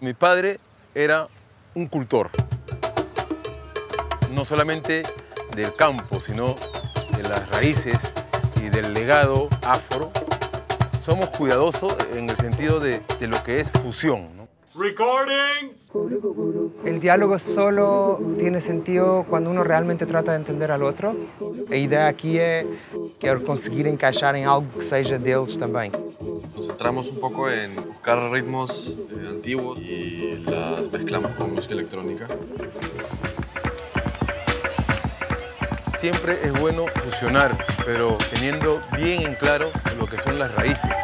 Mi padre era un cultor, no solamente del campo, sino de las raíces y del legado afro. Somos cuidadosos en el sentido de, de lo que es fusión. ¿no? El diálogo solo tiene sentido cuando uno realmente trata de entender al otro. A ideia aqui é quero conseguir encaixar em algo que seja deles também. Nos centramos un poco en buscar ritmos eh, antiguos y las mezclamos con música electrónica. Siempre es bueno fusionar, pero teniendo bien en claro lo que son las raíces.